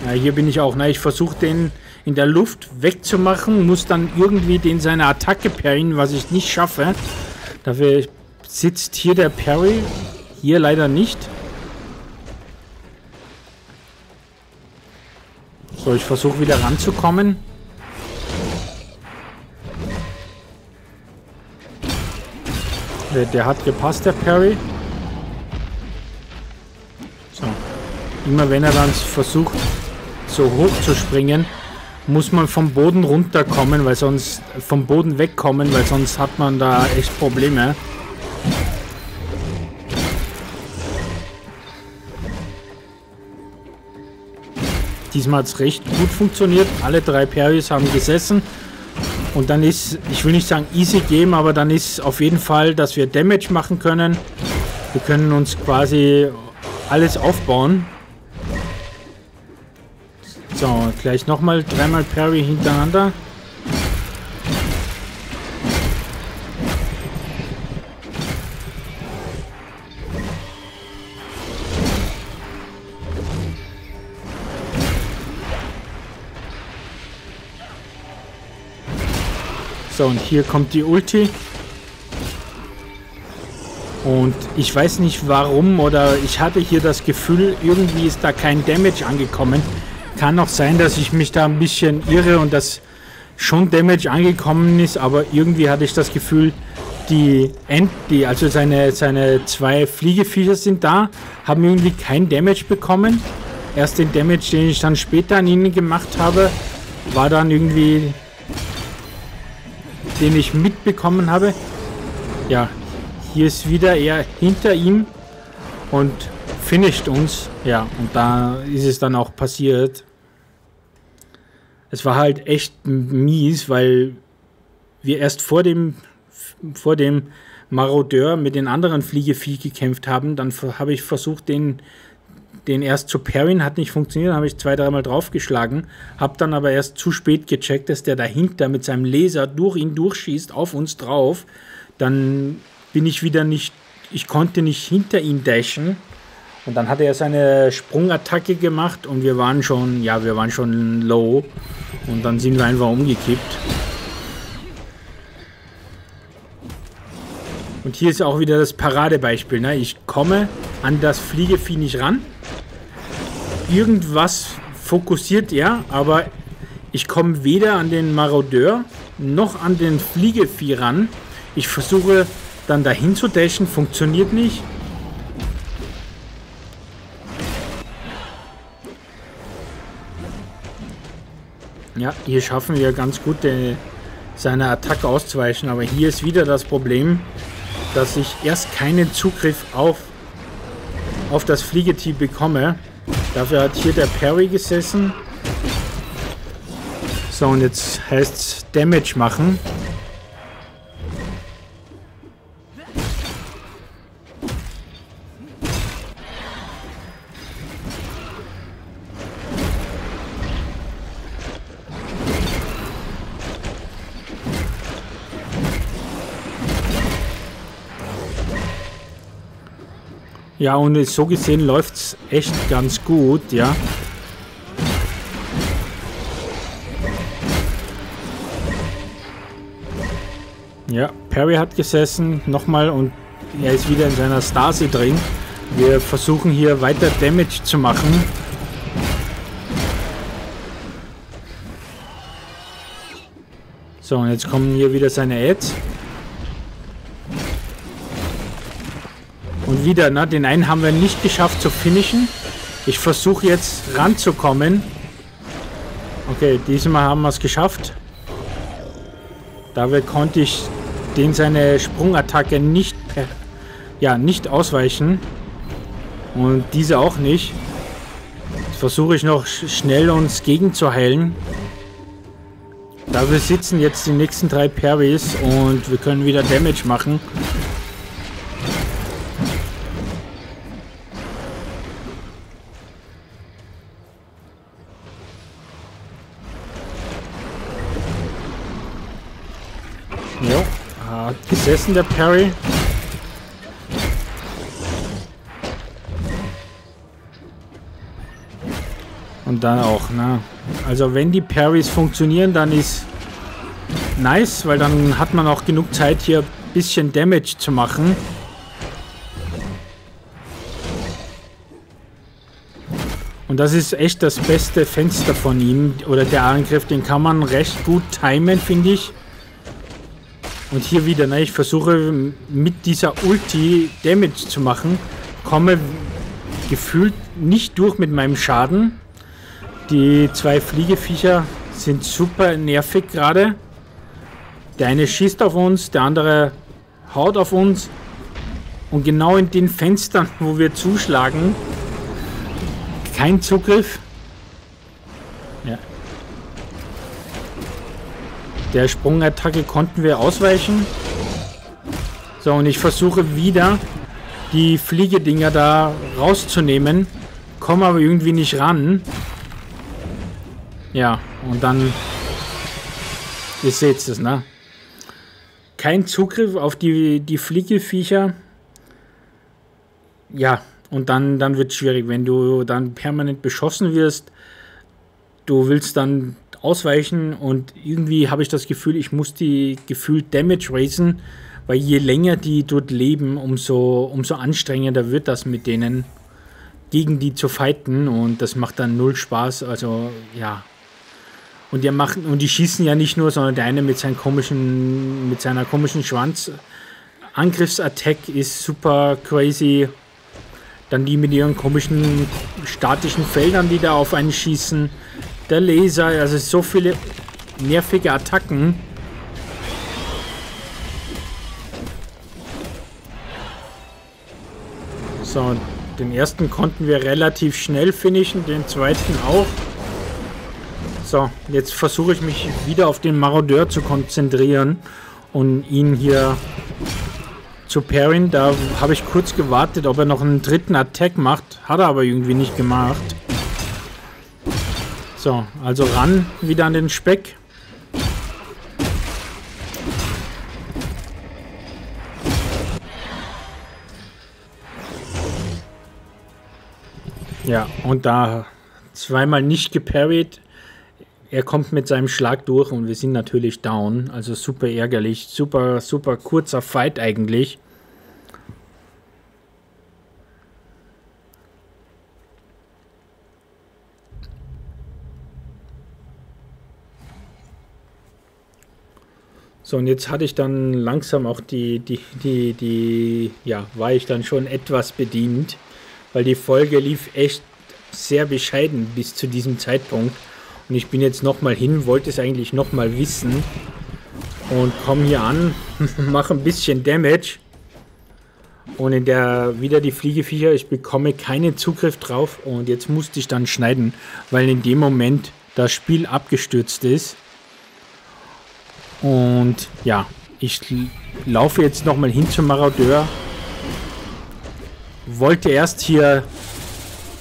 Ja, hier bin ich auch. Ne? Ich versuche den in der Luft wegzumachen, muss dann irgendwie den seine Attacke parryen, was ich nicht schaffe. Dafür sitzt hier der Parry. Hier leider nicht. So, ich versuche wieder ranzukommen. Der, hat gepasst, der Parry. So. Immer wenn er dann versucht, so hoch zu springen, muss man vom Boden runterkommen, weil sonst vom Boden wegkommen, weil sonst hat man da echt Probleme. Diesmal hat es recht gut funktioniert. Alle drei Parrys haben gesessen. Und dann ist, ich will nicht sagen easy game, aber dann ist auf jeden Fall, dass wir Damage machen können. Wir können uns quasi alles aufbauen. So, gleich nochmal dreimal Parry hintereinander. So, und hier kommt die Ulti. Und ich weiß nicht warum oder ich hatte hier das Gefühl, irgendwie ist da kein Damage angekommen. Kann auch sein, dass ich mich da ein bisschen irre und dass schon Damage angekommen ist, aber irgendwie hatte ich das Gefühl, die End, die, also seine, seine zwei Fliegeviecher sind da, haben irgendwie kein Damage bekommen. Erst den Damage, den ich dann später an ihnen gemacht habe, war dann irgendwie den ich mitbekommen habe. Ja, hier ist wieder er hinter ihm und finisht uns. Ja, und da ist es dann auch passiert. Es war halt echt mies, weil wir erst vor dem, vor dem Marodeur mit den anderen Fliegevieh gekämpft haben. Dann habe ich versucht, den den erst zu parryen, hat nicht funktioniert, habe ich zwei, dreimal draufgeschlagen, habe dann aber erst zu spät gecheckt, dass der dahinter mit seinem Laser durch ihn durchschießt, auf uns drauf. Dann bin ich wieder nicht, ich konnte nicht hinter ihm dashen. Und dann hat er seine Sprungattacke gemacht und wir waren schon, ja, wir waren schon low. Und dann sind wir einfach umgekippt. Und hier ist auch wieder das Paradebeispiel. Ne? Ich komme an das Fliegevieh nicht ran irgendwas fokussiert er, aber ich komme weder an den Marodeur noch an den Fliegevieh ran. Ich versuche dann dahin zu dashen, funktioniert nicht. Ja, hier schaffen wir ganz gut äh, seine Attacke auszuweichen, aber hier ist wieder das Problem, dass ich erst keinen Zugriff auf, auf das Fliegetier bekomme. Dafür hat hier der Parry gesessen. So, und jetzt heißt es Damage machen. Ja, und so gesehen läuft es echt ganz gut, ja. Ja, Perry hat gesessen, nochmal und er ist wieder in seiner Stasi drin. Wir versuchen hier weiter Damage zu machen. So, und jetzt kommen hier wieder seine Ads. Wieder, ne, den einen haben wir nicht geschafft zu finishen. Ich versuche jetzt ranzukommen. Okay, diesmal haben wir es geschafft. Dabei konnte ich den seine Sprungattacke nicht, ja, nicht ausweichen. Und diese auch nicht. Jetzt versuche ich noch schnell uns gegenzuheilen. Dafür sitzen jetzt die nächsten drei Parries und wir können wieder Damage machen. Gesessen, der Perry. Und dann auch, ne? Also wenn die Parries funktionieren, dann ist nice, weil dann hat man auch genug Zeit hier ein bisschen Damage zu machen. Und das ist echt das beste Fenster von ihm. Oder der Angriff, den kann man recht gut timen, finde ich. Und hier wieder, ne, ich versuche mit dieser Ulti Damage zu machen. Komme gefühlt nicht durch mit meinem Schaden. Die zwei Fliegeviecher sind super nervig gerade. Der eine schießt auf uns, der andere haut auf uns. Und genau in den Fenstern, wo wir zuschlagen, kein Zugriff. Der Sprungattacke konnten wir ausweichen. So, und ich versuche wieder die Fliegedinger da rauszunehmen. Komme aber irgendwie nicht ran. Ja, und dann... Ihr seht es, ne? Kein Zugriff auf die, die Fliegeviecher. Ja, und dann, dann wird es schwierig, wenn du dann permanent beschossen wirst. Du willst dann ausweichen und irgendwie habe ich das Gefühl, ich muss die gefühlt Damage raisen, weil je länger die dort leben, umso, umso anstrengender wird das mit denen, gegen die zu fighten und das macht dann null Spaß. Also ja. Und die machen und die schießen ja nicht nur, sondern der eine mit seinem komischen, mit seiner komischen Schwanz. Angriffsattack ist super crazy. Dann die mit ihren komischen statischen Feldern, die da auf einen schießen. Der Laser, also so viele nervige Attacken. So, den ersten konnten wir relativ schnell finishen, den zweiten auch. So, jetzt versuche ich mich wieder auf den Marodeur zu konzentrieren und ihn hier zu Perrin. Da habe ich kurz gewartet, ob er noch einen dritten Attack macht. Hat er aber irgendwie nicht gemacht. So, also ran wieder an den Speck. Ja, und da zweimal nicht geparried. Er kommt mit seinem Schlag durch und wir sind natürlich down. Also super ärgerlich. Super, super kurzer Fight eigentlich. So, und jetzt hatte ich dann langsam auch die, die, die, die, ja, war ich dann schon etwas bedient, weil die Folge lief echt sehr bescheiden bis zu diesem Zeitpunkt. Und ich bin jetzt nochmal hin, wollte es eigentlich nochmal wissen und komme hier an, mache ein bisschen Damage und in der wieder die Fliegeviecher, ich bekomme keinen Zugriff drauf und jetzt musste ich dann schneiden, weil in dem Moment das Spiel abgestürzt ist. Und ja, ich laufe jetzt nochmal hin zum Marodeur. Wollte erst hier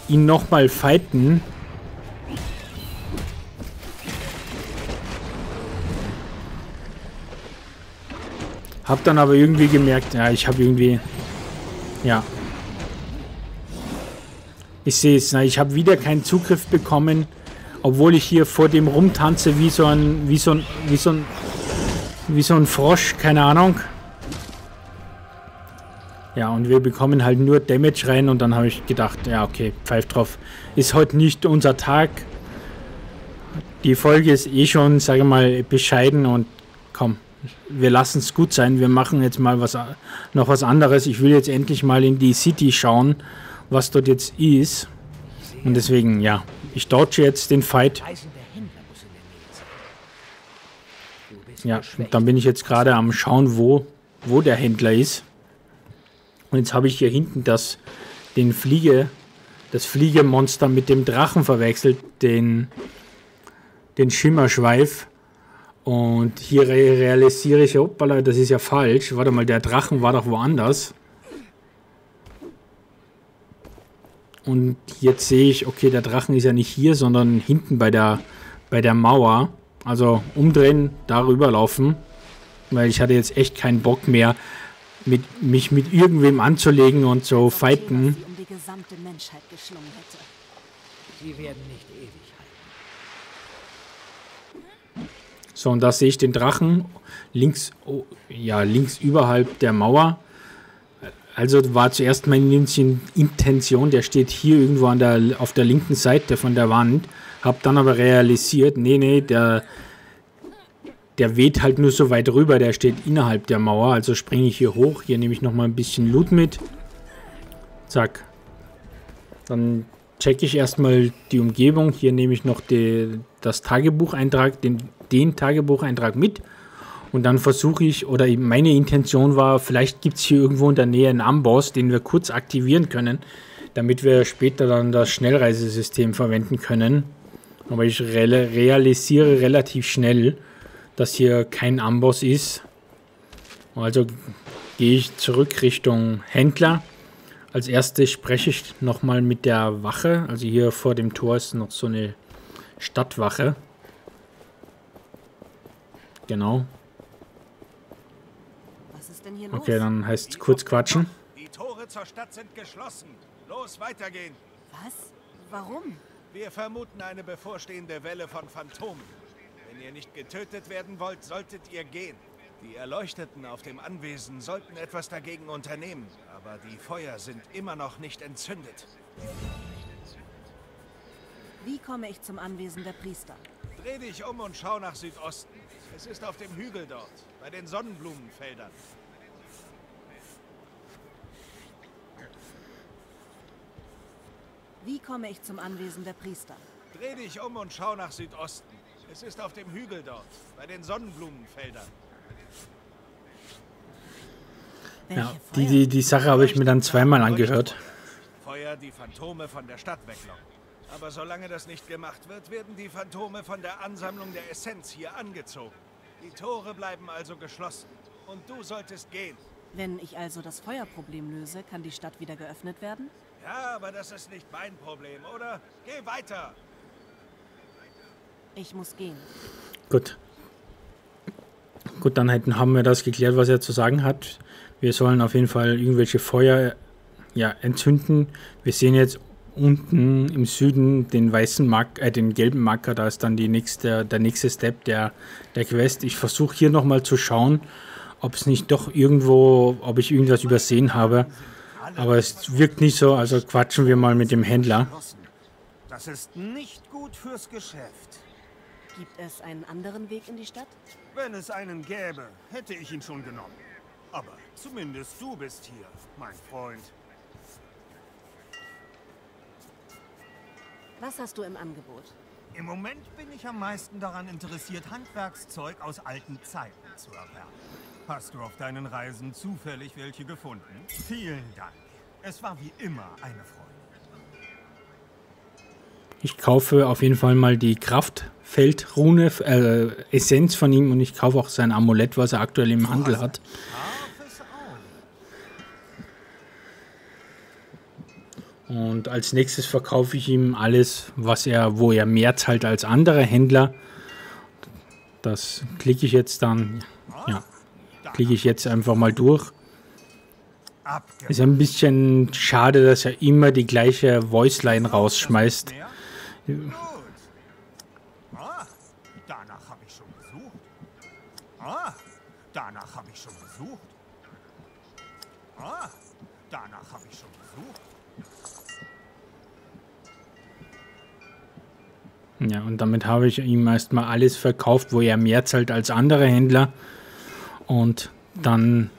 ihn nochmal fighten. Hab dann aber irgendwie gemerkt, ja, ich habe irgendwie, ja. Ich sehe es, ich habe wieder keinen Zugriff bekommen, obwohl ich hier vor dem rumtanze wie so ein, wie so ein, wie so ein wie so ein Frosch, keine Ahnung. Ja, und wir bekommen halt nur Damage rein und dann habe ich gedacht, ja, okay, pfeif drauf. Ist heute nicht unser Tag. Die Folge ist eh schon, sage mal, bescheiden und komm, wir lassen es gut sein. Wir machen jetzt mal was, noch was anderes. Ich will jetzt endlich mal in die City schauen, was dort jetzt ist. Und deswegen, ja, ich dodge jetzt den Fight. Ja, dann bin ich jetzt gerade am Schauen, wo, wo der Händler ist. Und jetzt habe ich hier hinten das, den Fliege, das Fliegemonster mit dem Drachen verwechselt, den, den Schimmerschweif. Und hier realisiere ich, hoppala, das ist ja falsch. Warte mal, der Drachen war doch woanders. Und jetzt sehe ich, okay, der Drachen ist ja nicht hier, sondern hinten bei der, bei der Mauer. Also umdrehen, darüber laufen, weil ich hatte jetzt echt keinen Bock mehr, mit, mich mit irgendwem anzulegen und so fighten. So, und da sehe ich den Drachen links, oh, ja, links überhalb der Mauer. also war zuerst meine Intention, der steht hier irgendwo an der, auf der linken Seite von der Wand. Hab dann aber realisiert, nee, nee, der, der weht halt nur so weit rüber, der steht innerhalb der Mauer. Also springe ich hier hoch. Hier nehme ich nochmal ein bisschen Loot mit. Zack. Dann checke ich erstmal die Umgebung. Hier nehme ich noch die, das Tagebucheintrag, den, den Tagebucheintrag mit. Und dann versuche ich, oder meine Intention war, vielleicht gibt es hier irgendwo in der Nähe einen Amboss, den wir kurz aktivieren können, damit wir später dann das Schnellreisesystem verwenden können. Aber ich realisiere relativ schnell, dass hier kein Amboss ist. Also gehe ich zurück Richtung Händler. Als erstes spreche ich nochmal mit der Wache. Also hier vor dem Tor ist noch so eine Stadtwache. Genau. Was ist denn hier los? Okay, dann heißt es kurz quatschen. Die Tore zur Stadt sind geschlossen. Los, weitergehen. Was? Warum? Wir vermuten eine bevorstehende Welle von Phantomen. Wenn ihr nicht getötet werden wollt, solltet ihr gehen. Die Erleuchteten auf dem Anwesen sollten etwas dagegen unternehmen, aber die Feuer sind immer noch nicht entzündet. Wie komme ich zum Anwesen der Priester? Dreh dich um und schau nach Südosten. Es ist auf dem Hügel dort, bei den Sonnenblumenfeldern. Wie komme ich zum Anwesen der Priester? Dreh dich um und schau nach Südosten. Es ist auf dem Hügel dort, bei den Sonnenblumenfeldern. Ja, die, die, die Sache habe ich mir dann zweimal angehört. Feuer die Phantome von der Stadt weglocken. Aber solange das nicht gemacht wird, werden die Phantome von der Ansammlung der Essenz hier angezogen. Die Tore bleiben also geschlossen. Und du solltest gehen. Wenn ich also das Feuerproblem löse, kann die Stadt wieder geöffnet werden? Ja, aber das ist nicht mein Problem, oder? Geh weiter! Ich muss gehen. Gut. Gut, dann hätten, haben wir das geklärt, was er zu sagen hat. Wir sollen auf jeden Fall irgendwelche Feuer ja, entzünden. Wir sehen jetzt unten im Süden den weißen Mark äh, den gelben Marker, da ist dann die nächste, der nächste Step der, der Quest. Ich versuche hier nochmal zu schauen, ob es nicht doch irgendwo, ob ich irgendwas übersehen habe. Aber es wirkt nicht so, also quatschen wir mal mit dem Händler. Das ist nicht gut fürs Geschäft. Gibt es einen anderen Weg in die Stadt? Wenn es einen gäbe, hätte ich ihn schon genommen. Aber zumindest du bist hier, mein Freund. Was hast du im Angebot? Im Moment bin ich am meisten daran interessiert, Handwerkszeug aus alten Zeiten zu erwerben. Hast du auf deinen Reisen zufällig welche gefunden? Vielen Dank. Es war wie immer eine Freude. Ich kaufe auf jeden Fall mal die Kraftfeldrune, äh, Essenz von ihm und ich kaufe auch sein Amulett, was er aktuell im Handel hat. Und als nächstes verkaufe ich ihm alles, was er, wo er mehr zahlt als andere Händler. Das klicke ich jetzt dann, ja, klicke ich jetzt einfach mal durch. Ist ein bisschen schade, dass er immer die gleiche Voiceline rausschmeißt. Ah, danach habe ich schon gesucht. Ah, danach habe ich schon gesucht. Ah, danach habe ich schon gesucht. Ja, und damit habe ich ihm erstmal alles verkauft, wo er mehr zahlt als andere Händler. Und dann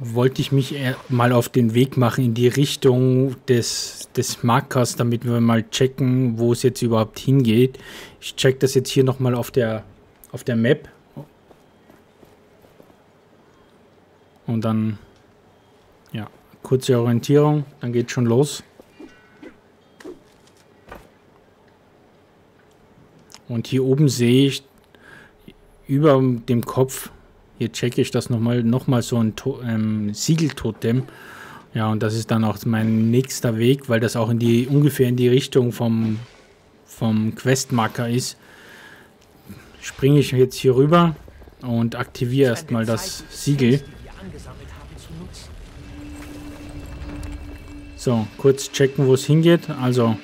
wollte ich mich mal auf den Weg machen in die Richtung des, des Markers, damit wir mal checken, wo es jetzt überhaupt hingeht. Ich check das jetzt hier nochmal auf der, auf der Map. Und dann, ja, kurze Orientierung, dann geht schon los. Und hier oben sehe ich über dem Kopf, hier checke ich das nochmal, nochmal so ein to ähm, Siegeltotem. Ja, und das ist dann auch mein nächster Weg, weil das auch in die ungefähr in die Richtung vom, vom Questmarker ist. Springe ich jetzt hier rüber und aktiviere erstmal das Siegel. So, kurz checken, wo es hingeht. Also,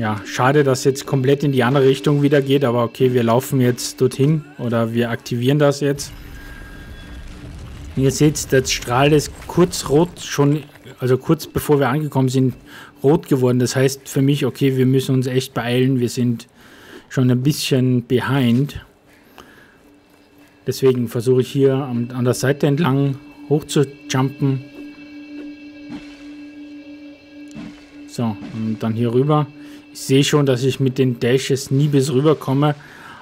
ja, schade, dass jetzt komplett in die andere Richtung wieder geht, aber okay, wir laufen jetzt dorthin oder wir aktivieren das jetzt. Ihr seht, das Strahl ist kurz rot, schon, also kurz bevor wir angekommen sind, rot geworden. Das heißt für mich, okay, wir müssen uns echt beeilen. Wir sind schon ein bisschen behind. Deswegen versuche ich hier an, der Seite entlang hoch zu jumpen. So, und dann hier rüber. Ich sehe schon, dass ich mit den Dashes nie bis rüber komme.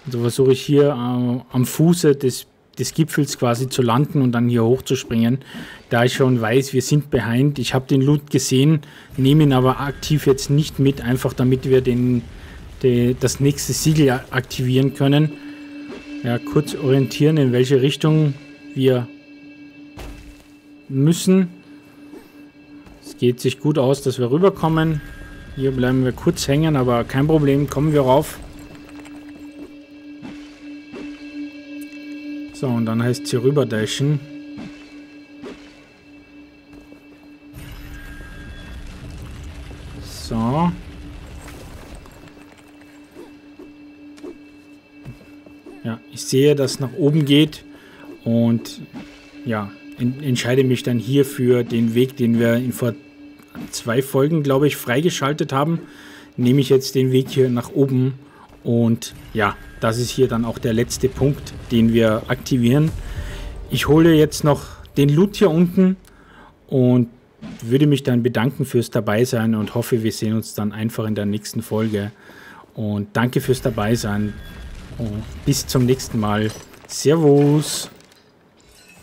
Also versuche ich hier äh, am Fuße des, des Gipfels quasi zu landen und dann hier hoch zu springen. Da ich schon weiß, wir sind behind. Ich habe den Loot gesehen, nehme ihn aber aktiv jetzt nicht mit, einfach damit wir den, de, das nächste Siegel aktivieren können. Ja, kurz orientieren, in welche Richtung wir müssen. Es geht sich gut aus, dass wir rüberkommen. Hier bleiben wir kurz hängen, aber kein Problem, kommen wir rauf. So, und dann heißt es hier rüber dashen. So. Ja, ich sehe, dass nach oben geht und ja, entscheide mich dann hier für den Weg, den wir in vor zwei Folgen, glaube ich, freigeschaltet haben, nehme ich jetzt den Weg hier nach oben und ja, das ist hier dann auch der letzte Punkt, den wir aktivieren. Ich hole jetzt noch den Loot hier unten und würde mich dann bedanken fürs Dabeisein und hoffe, wir sehen uns dann einfach in der nächsten Folge. Und danke fürs Dabeisein und bis zum nächsten Mal. Servus!